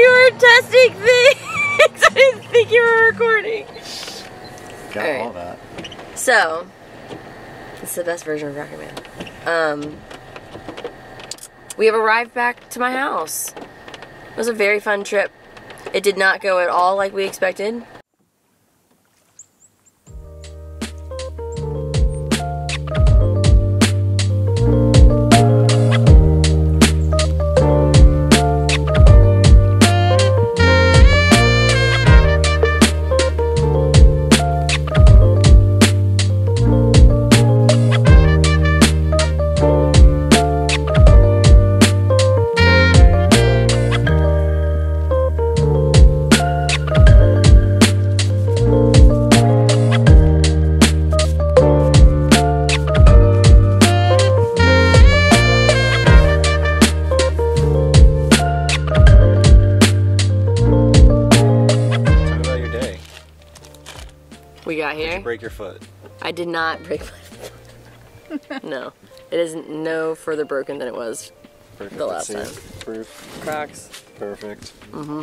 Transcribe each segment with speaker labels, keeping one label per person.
Speaker 1: weird testing things. I didn't think you were recording.
Speaker 2: Got
Speaker 1: Alright.
Speaker 2: all that.
Speaker 1: So, it's the best version of Rocket Man. Um, we have arrived back to my house. It was a very fun trip. It did not go at all like we expected. We got
Speaker 2: Did you break your foot?
Speaker 1: I did not break my foot. no. It is no further broken than it was
Speaker 2: Perfect.
Speaker 1: The last
Speaker 2: time. Proof.
Speaker 1: Crocs.
Speaker 2: Perfect. Mm-hmm.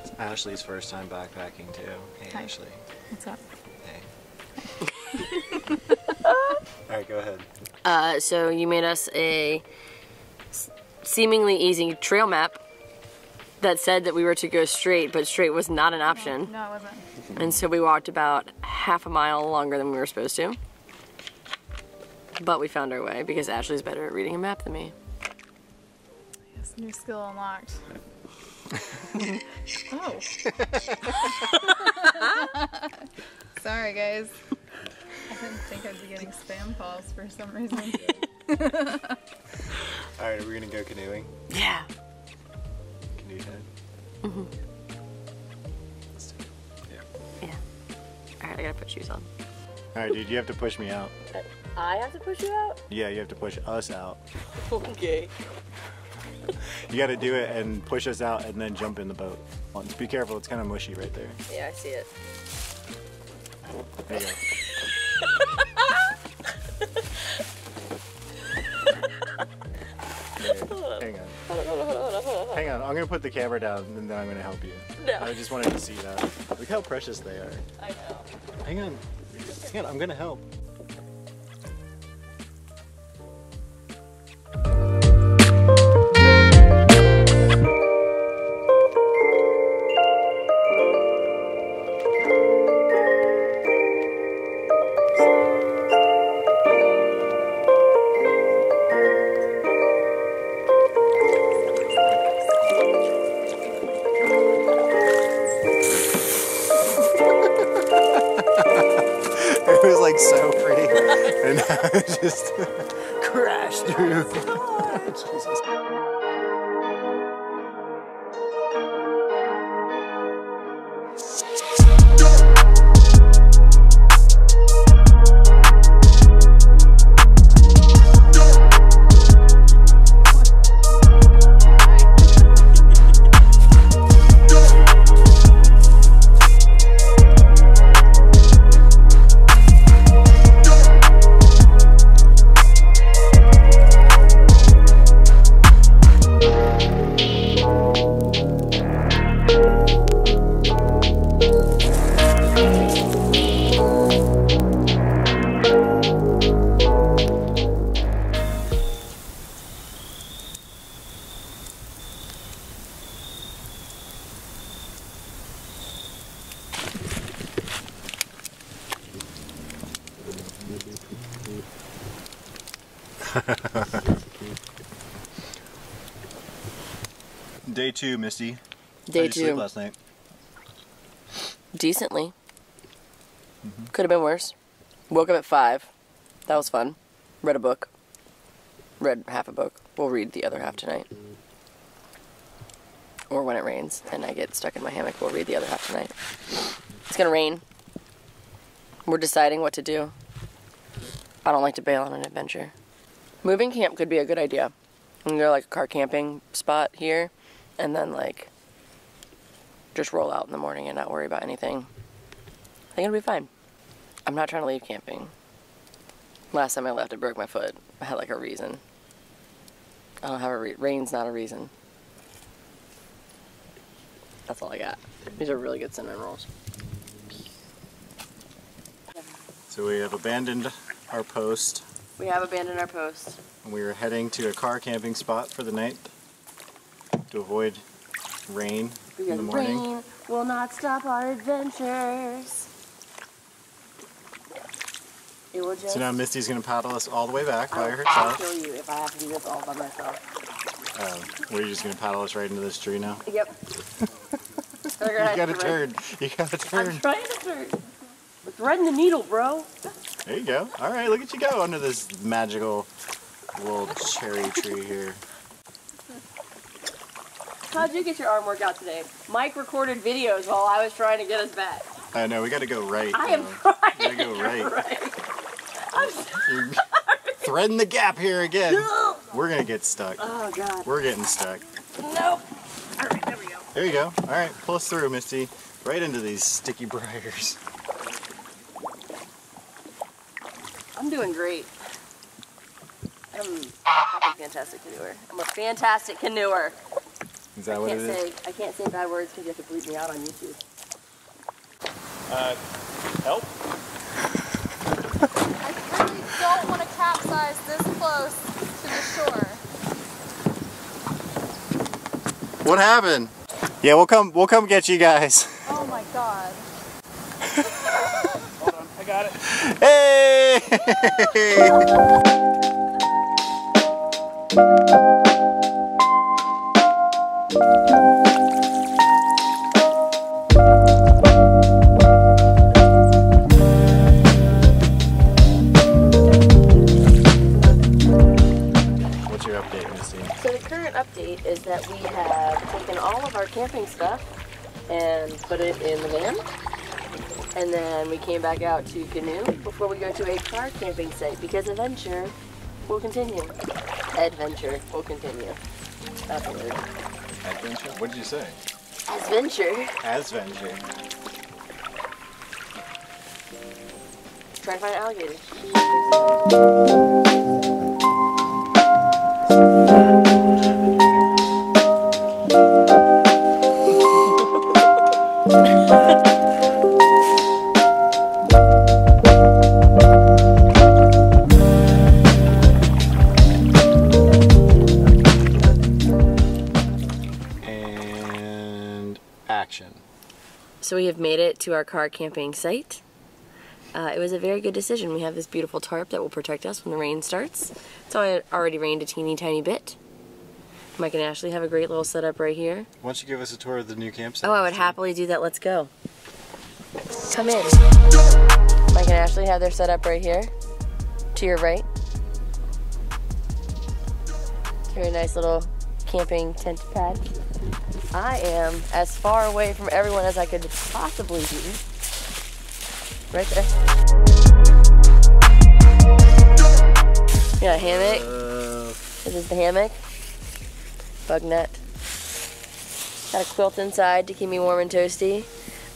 Speaker 2: It's Ashley's first time backpacking too. Hey
Speaker 3: Hi.
Speaker 2: Ashley.
Speaker 3: What's up?
Speaker 2: Hey. Alright, go ahead.
Speaker 1: Uh, so you made us a s- seemingly easy trail map that said that we were to go straight, but straight was not an option.
Speaker 3: No, it wasn't.
Speaker 1: And so we walked about half a mile longer than we were supposed to. But we found our way because Ashley's better at reading a map than me.
Speaker 3: Yes, new skill unlocked. oh. Sorry, guys. I didn't think I'd be getting spam calls for some reason.
Speaker 2: Alright, are we gonna go canoeing?
Speaker 1: Yeah.
Speaker 2: Canoe head?
Speaker 1: Mm-hmm.
Speaker 2: Let's do it. Yeah.
Speaker 1: Yeah. Alright, I gotta put shoes on.
Speaker 2: Alright, dude, you have to push me out.
Speaker 1: I have to push you out?
Speaker 2: Yeah, you have to push us out.
Speaker 1: Okay.
Speaker 2: You gotta do it and push us out and then jump in the boat. Once. Be careful, it's kind of mushy right there.
Speaker 1: Yeah, I see it.
Speaker 2: There you go. Hang on. Hang on, I'm gonna put the camera down and then I'm gonna help you.
Speaker 1: No.
Speaker 2: I just wanted to see that. Look how precious they are.
Speaker 1: I know.
Speaker 2: Hang on. Hang on, I'm gonna help. Misty.
Speaker 1: Day
Speaker 2: How'd you sleep
Speaker 1: two.
Speaker 2: last night.
Speaker 1: Decently. Mm-hmm. Could have been worse. Woke up at five. That was fun. Read a book. Read half a book. We'll read the other half tonight. Or when it rains and I get stuck in my hammock, we'll read the other half tonight. It's gonna rain. We're deciding what to do. I don't like to bail on an adventure. Moving camp could be a good idea. Can go like a car camping spot here and then like just roll out in the morning and not worry about anything. I think it'll be fine. I'm not trying to leave camping. Last time I left, I broke my foot. I had like a reason. I don't have a re- rain's not a reason. That's all I got. These are really good cinnamon rolls.
Speaker 2: So we have abandoned our post
Speaker 1: We have abandoned our post.
Speaker 2: and we are heading to a car camping spot for the night to avoid rain in the morning.
Speaker 1: rain will not stop our adventures. It will just.
Speaker 2: So now Misty's gonna paddle us all the way back by
Speaker 1: I'll
Speaker 2: herself.
Speaker 1: kill you if I have to do this all by myself.
Speaker 2: Um, we're just gonna paddle us right into this tree now.
Speaker 1: Yep. you
Speaker 2: You gotta turn. You gotta
Speaker 1: I'm trying to turn. We're threading the needle, bro.
Speaker 2: There you go. All right, look at you go under this magical little cherry tree here.
Speaker 1: How'd you get your arm workout today? Mike recorded videos while I was trying to get us back.
Speaker 2: I know we gotta go right.
Speaker 1: I am trying.
Speaker 2: Gotta go right.
Speaker 1: right. I'm
Speaker 2: You're threading the gap here again.
Speaker 1: so-
Speaker 2: We're gonna get stuck.
Speaker 1: Oh god.
Speaker 2: We're getting stuck.
Speaker 1: Nope. All right, there we go.
Speaker 2: There you go. All right, pull us through, Misty. Right into these sticky briars.
Speaker 1: I'm doing great. I'm a fantastic canoeer. I'm a fantastic canoeer.
Speaker 2: Is that what it
Speaker 1: Can't
Speaker 2: is?
Speaker 1: say I can't say bad words because you have to bleep me out on YouTube.
Speaker 2: Uh, help.
Speaker 3: I really don't want to capsize this close to the shore.
Speaker 2: What happened? Yeah, we'll come. We'll come get you guys.
Speaker 3: Oh my god.
Speaker 2: Hold on, I
Speaker 1: got it. Hey! update is that we have taken all of our camping stuff and put it in the van. And then we came back out to canoe before we go to a car camping site because adventure will continue. Adventure will continue. That's a word.
Speaker 2: Adventure? What did you say?
Speaker 1: Adventure.
Speaker 2: Adventure.
Speaker 1: Try to find alligators.
Speaker 2: And action.
Speaker 1: So we have made it to our car camping site. Uh, it was a very good decision. We have this beautiful tarp that will protect us when the rain starts. It's already already rained a teeny tiny bit. Mike and Ashley have a great little setup right here.
Speaker 2: Why don't you give us a tour of the new campsite?
Speaker 1: Oh, I would happily do that. Let's go. Come in. Mike and Ashley have their setup right here. To your right. Very nice little camping tent pad. I am as far away from everyone as I could possibly be. Right there. Yeah, hammock.
Speaker 2: Uh,
Speaker 1: This is the hammock. Bug net. Got a quilt inside to keep me warm and toasty.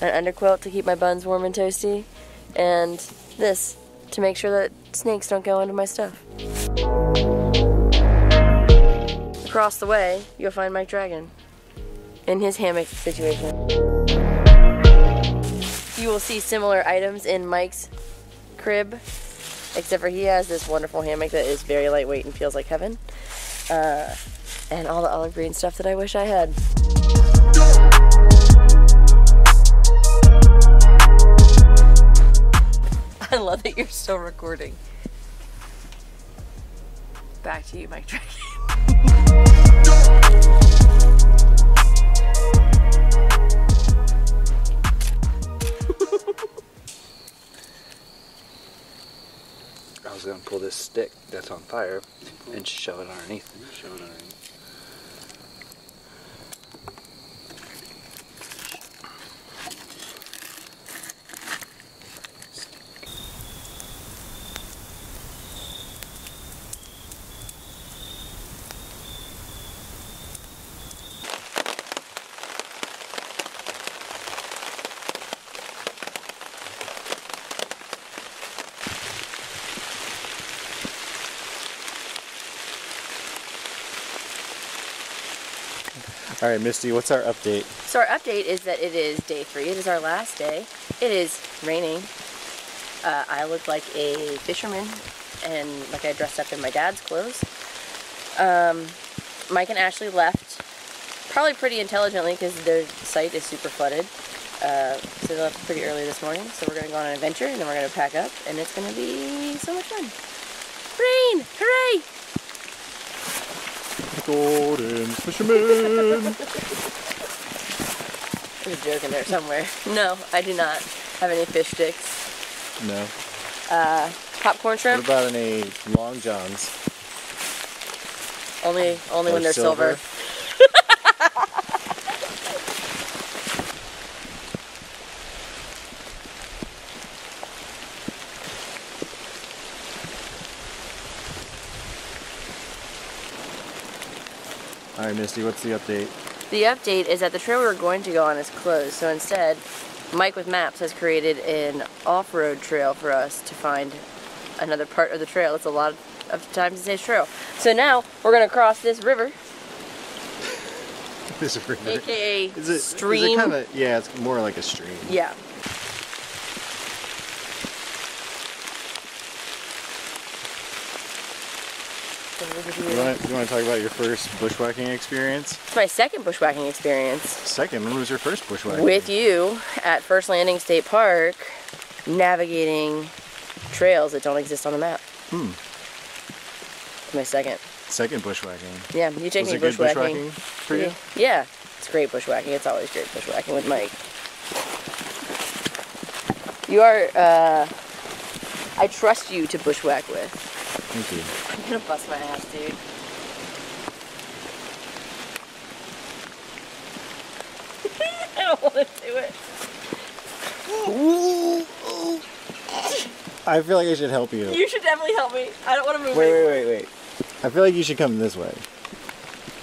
Speaker 1: An underquilt to keep my buns warm and toasty. And this to make sure that snakes don't go into my stuff. Across the way, you'll find Mike Dragon in his hammock situation. You will see similar items in Mike's crib, except for he has this wonderful hammock that is very lightweight and feels like heaven. Uh, and all the olive green stuff that I wish I had. I love that you're still recording. Back to you, Mike Dragon.
Speaker 4: I was gonna pull this stick that's on fire and shove it underneath.
Speaker 2: All right, Misty, what's our update?
Speaker 1: So our update is that it is day three. It is our last day. It is raining. Uh, I look like a fisherman, and like I dressed up in my dad's clothes. Um, Mike and Ashley left, probably pretty intelligently because their site is super flooded. Uh, so they left pretty early this morning. So we're gonna go on an adventure, and then we're gonna pack up, and it's gonna be so much fun. Rain! Hooray!
Speaker 2: Golden fisherman.
Speaker 1: There's a joke in there somewhere. No, I do not have any fish sticks.
Speaker 2: no.
Speaker 1: Uh,
Speaker 2: Popcorn
Speaker 1: shrimp.
Speaker 2: What about any long johns?
Speaker 1: Only, only when they're silver.
Speaker 2: All right, Misty, what's the update?
Speaker 1: The update is that the trail we were going to go on is closed. So instead, Mike with Maps has created an off-road trail for us to find another part of the trail. It's a lot of times it says trail. So now we're gonna cross this river,
Speaker 2: This river.
Speaker 1: aka
Speaker 2: Is it
Speaker 1: stream.
Speaker 2: Is it kind of? Yeah, it's more like a stream.
Speaker 1: Yeah.
Speaker 2: You want to you want to talk about your first bushwhacking experience?
Speaker 1: It's my second bushwhacking experience
Speaker 2: Second, when was your first bushwhacking?
Speaker 1: with you at First Landing State Park, navigating trails that don't exist on the map.
Speaker 2: Hmm.
Speaker 1: My second.
Speaker 2: Second bushwhacking.
Speaker 1: Yeah, you take
Speaker 2: was
Speaker 1: me
Speaker 2: it good
Speaker 1: bushwhacking.
Speaker 2: bushwhacking for you?
Speaker 1: Yeah, it's great bushwhacking. It's always great bushwhacking with Mike. You are, uh, I trust you to bushwhack with.
Speaker 2: Thank you.
Speaker 1: I'm gonna bust my ass, dude. I don't want to do it.
Speaker 2: I feel like I should help you.
Speaker 1: You should definitely help me. I don't want to move.
Speaker 2: Wait,
Speaker 1: it.
Speaker 2: wait, wait, wait. I feel like you should come this way.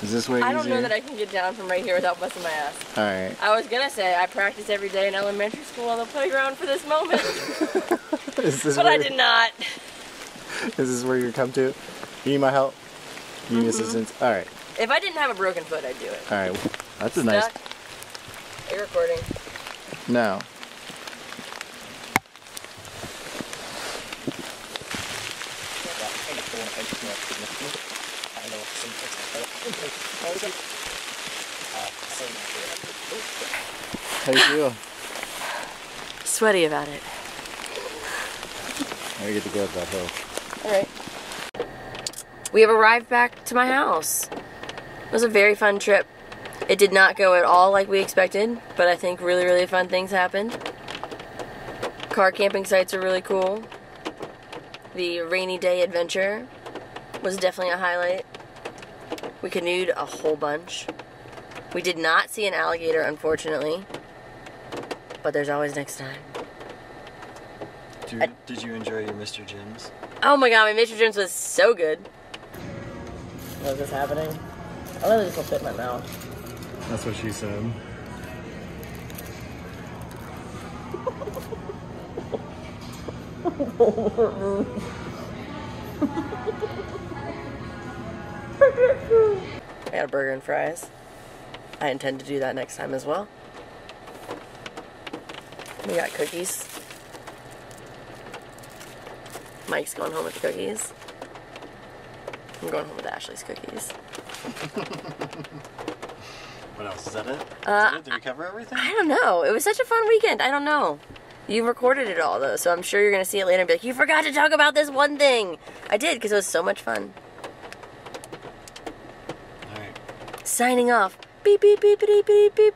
Speaker 2: Is this way
Speaker 1: I don't know that I can get down from right here without busting my ass.
Speaker 2: All right.
Speaker 1: I was gonna say I practiced every day in elementary school on the playground for this moment, but I did not.
Speaker 2: This is where you come to? You need my help? You need mm-hmm. assistance? All right.
Speaker 1: If I didn't have a broken foot, I'd do it.
Speaker 2: All right. That's a nice.
Speaker 1: Stuck. Are you recording?
Speaker 2: No. How do you feel?
Speaker 1: Sweaty about it.
Speaker 2: I get to go up that hill.
Speaker 1: Alright. We have arrived back to my house. It was a very fun trip. It did not go at all like we expected, but I think really, really fun things happened. Car camping sites are really cool. The rainy day adventure was definitely a highlight. We canoed a whole bunch. We did not see an alligator, unfortunately, but there's always next time.
Speaker 2: Did
Speaker 1: I-
Speaker 2: did you enjoy your Mr. Jim's?
Speaker 1: Oh my god, my Mr. Jones was so good. What is this happening? I literally just will fit in my mouth.
Speaker 2: That's what she said.
Speaker 1: I got a burger and fries. I intend to do that next time as well. We got cookies. Mike's going home with the cookies. I'm going home with Ashley's cookies.
Speaker 2: What else? Is that it? Is
Speaker 1: Uh,
Speaker 2: that it? Did we cover everything?
Speaker 1: I don't know. It was such a fun weekend. I don't know. You recorded it all though, so I'm sure you're gonna see it later and be like, "You forgot to talk about this one thing." I did because it was so much fun.
Speaker 2: All right.
Speaker 1: Signing off. Beep beep beep beep beep beep.